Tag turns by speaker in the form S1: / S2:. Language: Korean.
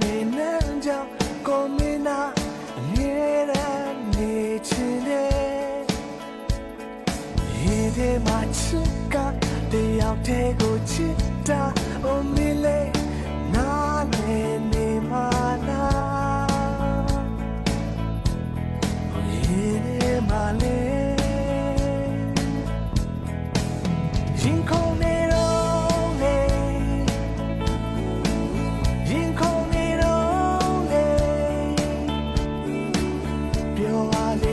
S1: 고민은 정 고민아 아니란 니지네. 이대 맞춤가 되어 되고 싶다. know I live.